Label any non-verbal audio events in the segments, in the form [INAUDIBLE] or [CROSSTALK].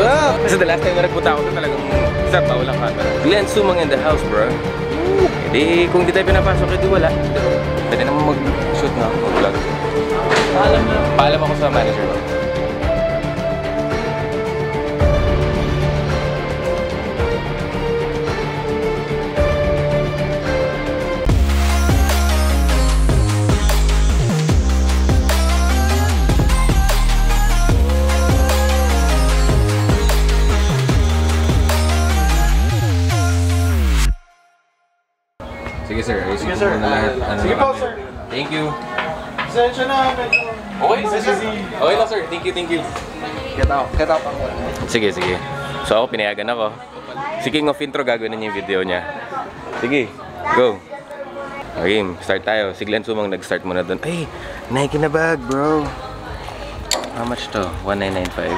Up? Kasi the last time na nagpunta ako doon talagang sarap pa, walang camera. Glenn Sumang in the house, bro. Hindi, kung di tayo pinapasok, edi wala. Pwede naman mag-shoot na, mag-vlog. Paalam na. Paalam ako sa manager ko. Sige sir, ayusin Sige, ko sir. muna lahat. Ah, Ano sige po, sir. Thank you. Pasensya na, medyo... Okay, sir. Okay lang sir, thank you, thank you. Get out, get out Sige, sige. So ako, pinayagan ako. Si King of Intro gagawin na niya yung video niya. Sige, go. Okay, start tayo. Si Glenn Sumang nag-start muna doon. Ay, Nike na bag, bro. How much to? 1995.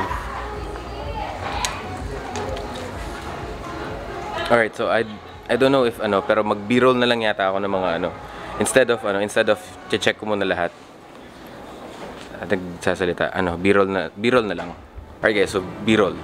Alright, so I I don't know if ano, pero mag B-roll na lang yata ako ng mga ano. Instead of ano, instead of check ko muna lahat. At nagsasalita, ano, B-roll na B-roll na lang. Okay, so B-roll.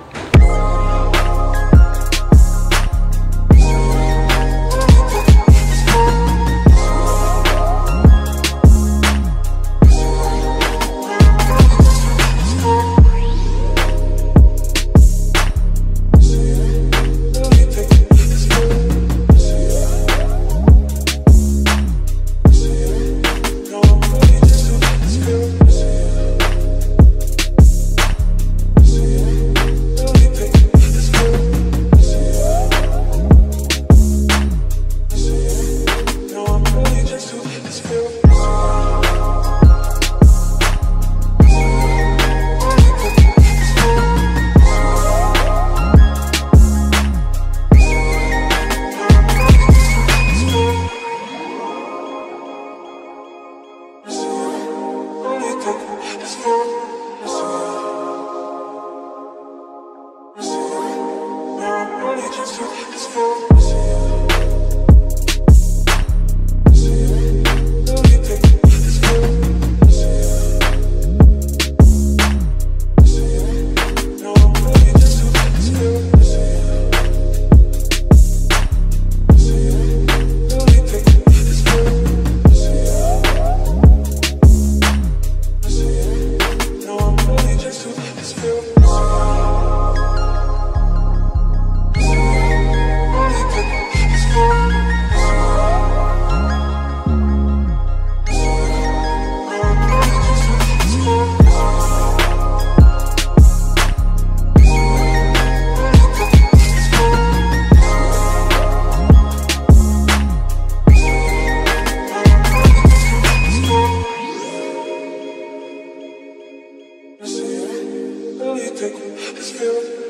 Take this feeling.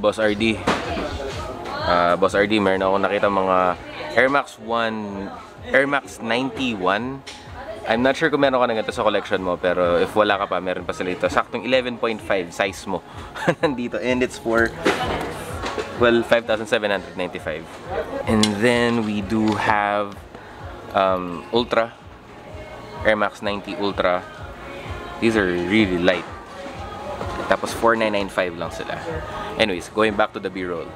Boss RD. Ah, Boss RD, meron ako nakita mga Air Max 1, Air Max 91. I'm not sure kung meron ka na ganito sa collection mo, pero if wala ka pa, meron pa sila ito. Saktong 11.5 size mo [LAUGHS] nandito. And it's for, well, 5,795. And then we do have um, Ultra. Air Max 90 Ultra. These are really light. Tapos 4,995 lang sila. Anyways, going back to the B-roll.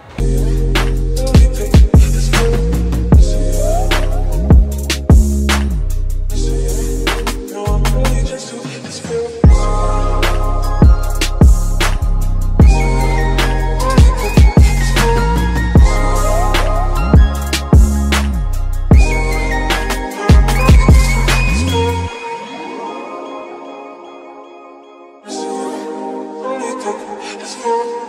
It's not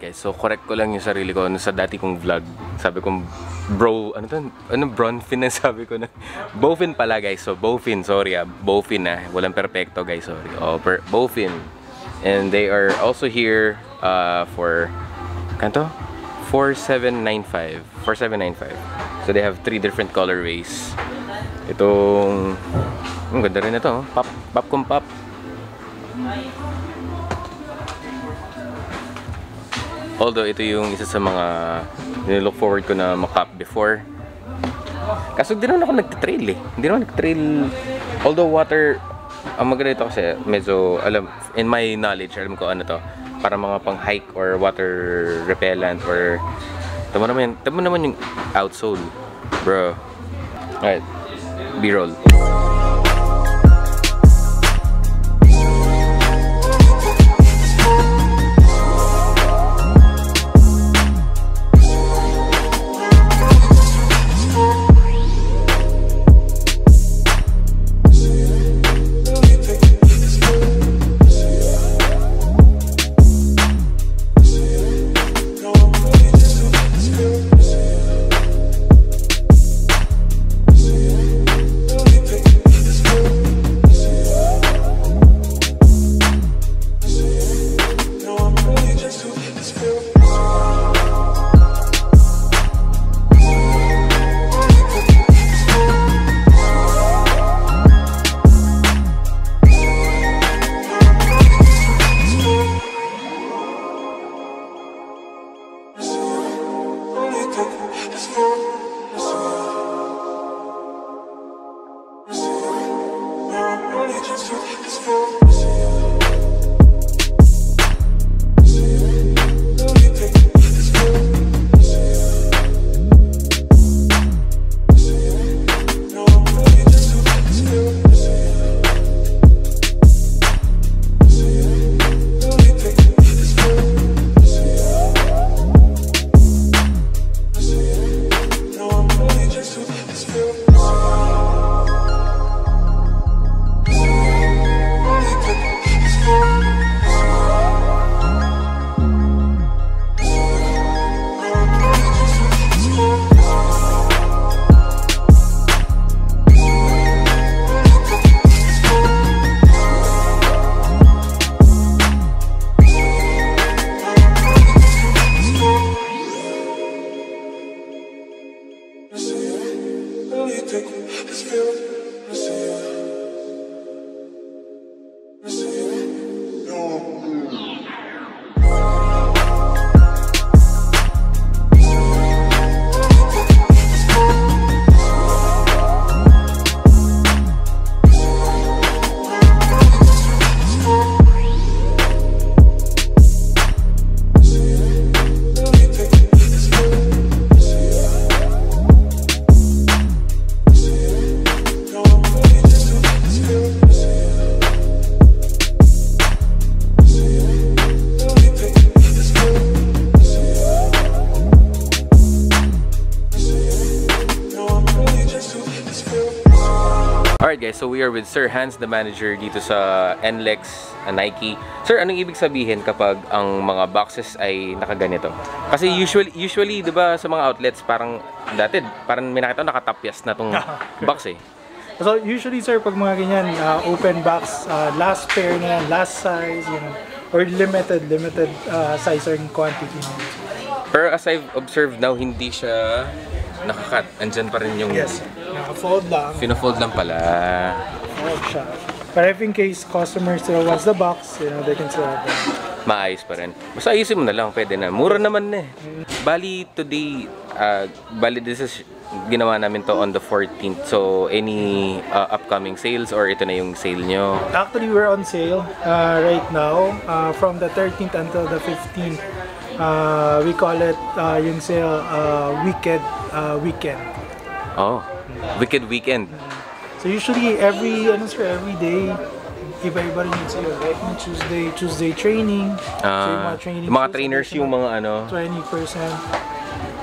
guys, so correct ko lang yung sarili ko ano, sa dati kong vlog. Sabi kong bro, ano to? Ano bronfin na [LAUGHS] sabi ko na? Bowfin pala guys. So bowfin, sorry ah. Bowfin ah. Walang perfecto guys, sorry. Oh, per bowfin. And they are also here uh, for kanto? 4795. 4795. So they have three different colorways. Itong ang ganda rin ito, oh. pop pop kung pop. Although ito yung isa sa mga nilook forward ko na makap before. Kaso di naman ako nagtitrail eh. Hindi naman nagtitrail. Although water, ang maganda ito kasi medyo, alam, in my knowledge, alam ko ano to, para mga pang hike or water repellent or tama naman, tama naman yung outsole. Bro. Alright. B-roll. So we are with Sir Hans, the manager dito sa NLEX uh, Nike. Sir, anong ibig sabihin kapag ang mga boxes ay nakaganito? Kasi usually, usually 'di ba sa mga outlets parang dati parang may nakita nakatapyas na tong [LAUGHS] box eh. So usually sir, pag mga ganyan, uh, open box, uh, last pair na yan, last size, you know, or limited, limited uh, size or quantity. Pero as I've observed now, hindi siya nakakat. Andyan pa rin yung Yes, naka-fold lang, Pina-fold lang pala. fold siya. But if in case customer still wants the box, you know, they can still have it. Maayos pa rin. Basta ayusin mo na lang, pwede na. Mura naman na eh. Bali, today, uh, bali this is ginawa namin to on the 14th. So, any uh, upcoming sales or ito na yung sale nyo? Actually, we're on sale uh, right now uh, from the 13th until the 15th. Uh, we call it uh, yung sale uh, Wicked uh, Weekend. Oh, Wicked Weekend. So usually every ano sir, every day iba-iba rin yung sale. Like yung Tuesday, Tuesday training. so yung Ah, mga training yung mga trainers yung mga ano. 20%.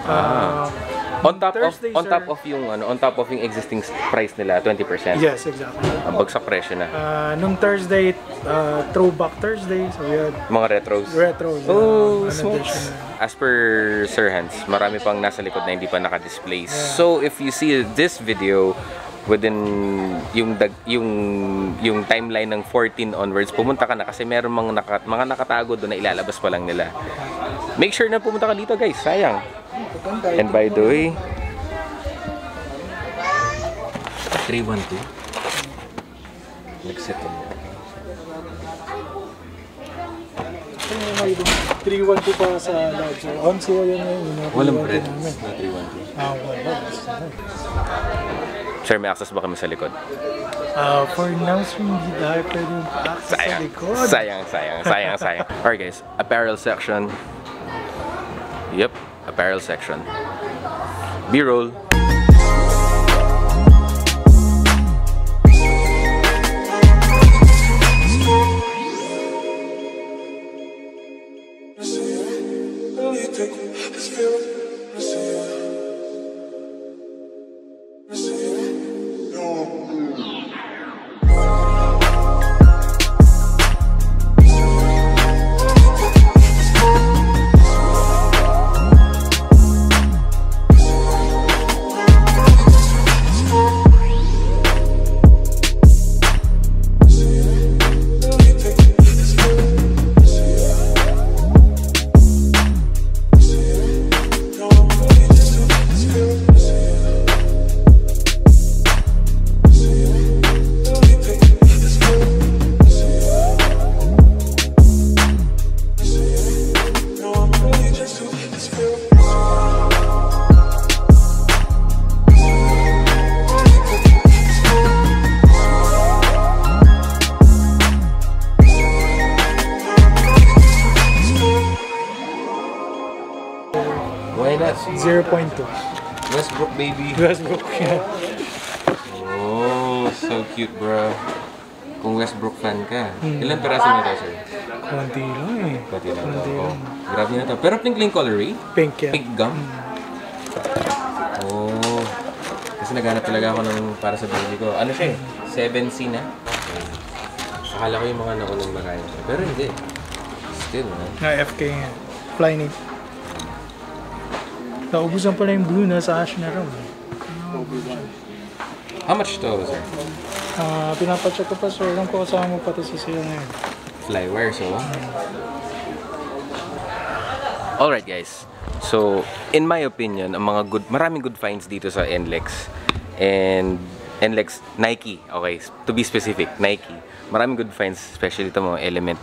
Ah. Uh, On top Thursday, of on sir. top of yung ano, on top of yung existing price nila, 20%. Yes, exactly. Ang bagsak presyo na. Uh, nung Thursday, uh, Throwback Thursday, so we had Mga retros. retro. Oh, uh, smokes. As per Sir Hans, marami pang nasa likod na hindi pa naka-display. So, if you see this video within yung dag, yung yung timeline ng 14 onwards, pumunta ka na kasi meron mga naka, mga nakatago doon na ilalabas pa lang nila. Make sure na pumunta ka dito, guys. Sayang. And by the way, 312. Nag-set may 312 pa sa. So, on sale yan ngayon. yung mga Walang 312 bread na 312. Ah, wala. Sir, may access ba kami sa likod? Ah, for now, sir, hindi dahil pwede yung access sa likod. Sayang, sayang, sayang, sayang. Alright guys, apparel section. Yep, apparel section. B-roll. Not? 0.2. Westbrook baby. Westbrook yan. Oh, so cute bro. Kung Westbrook fan ka, ilan peraso na to sir? Konti lang eh. Pati na to. Oh, lang. grabe na to. Pero pink lang colorway? Pink yan. Pink gum? Oh. Kasi naghanap talaga ako ng para sa baby ko. Ano siya eh? 7C na. Akala ko yung mga naunang maraya. Pero hindi. Still, man. Na FK yan. Flyknit. Naubusan pala yung blue na sa ash na raw. How much to, sir? Ah, pinapacheck ko pa so alam ko kasama mo pa to sa sale ngayon. Flywire, so. Alright guys. So, in my opinion, ang mga good, maraming good finds dito sa NLEX. And NLEX, Nike, okay, to be specific, Nike. Maraming good finds, especially ito mga element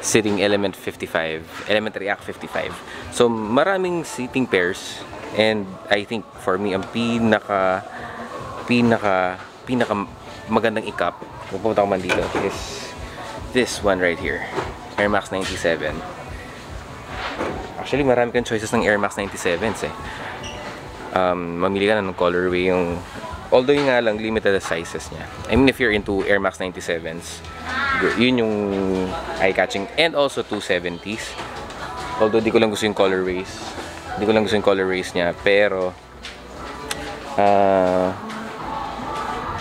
sitting element 55, element react 55. So, maraming seating pairs and I think for me ang pinaka pinaka pinaka magandang ikap kung pumunta ko man dito is this one right here Air Max 97 actually marami kang choices ng Air Max 97s eh. Um, mamili ka na ng colorway yung although yung nga lang limited the sizes niya. I mean if you're into Air Max 97s gu- yun yung eye-catching and also 270s although di ko lang gusto yung colorways di ko lang gusto yung colorways niya pero ah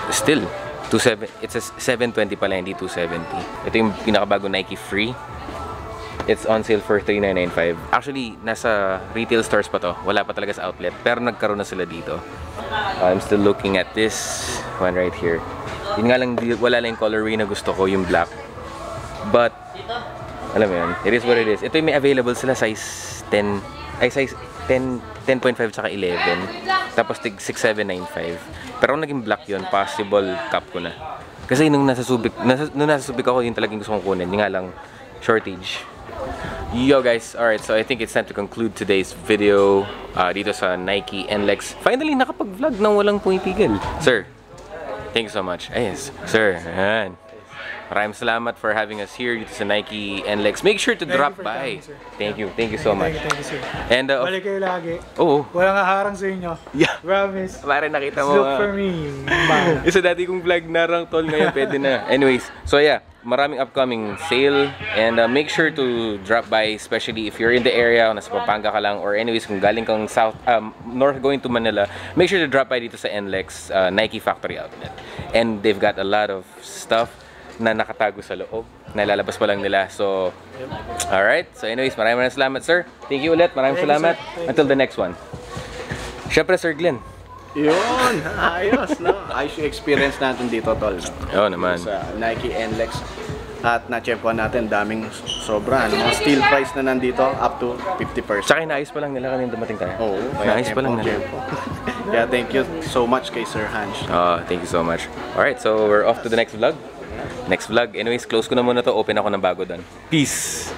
still 27 it's a 720 pala hindi 270 ito yung pinakabago Nike Free It's on sale for 3995 Actually, nasa retail stores pa to. Wala pa talaga sa outlet. Pero nagkaroon na sila dito. I'm still looking at this one right here. Yun nga lang, wala lang yung colorway na gusto ko, yung black. But, alam mo yun, it is what it is. Ito yung may available sila size 10, ay size 10, 10.5 tsaka 11. Tapos tig 6795. Pero kung naging black yun, possible cap ko na. Kasi nung nasa Subic, nasa, nung nasa Subic ako, yun talagang gusto kong kunin. Yung nga lang, shortage. Yo guys, alright, so I think it's time to conclude today's video uh, dito sa Nike NLEX. Finally, nakapag-vlog nang walang pumipigil. Sir, thank you so much. Ayos, sir, ayan. Maraming salamat for having us here dito sa Nike NLEX. Make sure to Thank drop by. coming. Thank you, thank you so much. Thank you, thank you, sir. And, uh, Balik kayo lagi. oh, Walang haharang sa inyo. yeah. Promise. Pare, nakita mo. look ah. for me. [LAUGHS] Isa dati kong vlog na rang tol ngayon, pwede na. Anyways, so yeah, maraming upcoming sale and uh, make sure to drop by especially if you're in the area, nasa Pampanga ka lang or anyways kung galing kang south um, north going to Manila, make sure to drop by dito sa NLEX uh, Nike Factory Outlet. And they've got a lot of stuff na nakatago sa loob. Nalalabas pa lang nila. So, alright. So anyways, maraming maraming salamat, sir. Thank you ulit. Maraming salamat. Until the next one. Siyempre, Sir Glenn. Yun, ayos, no? Ayos yung experience natin dito, tol. No? Oo naman. Sa Nike NLEX. At na-checkpoan natin, daming sobra. Ano, mga steel price na nandito, up to 50%. Tsaka inaayos pa lang nila kanina dumating tayo. Oo, Inaayos pa lang nila. Kaya [LAUGHS] thank you so much kay Sir Hans. Oh, thank you so much. Alright, so we're off to the next vlog. Next vlog. Anyways, close ko na muna to. Open ako ng bago doon. Peace!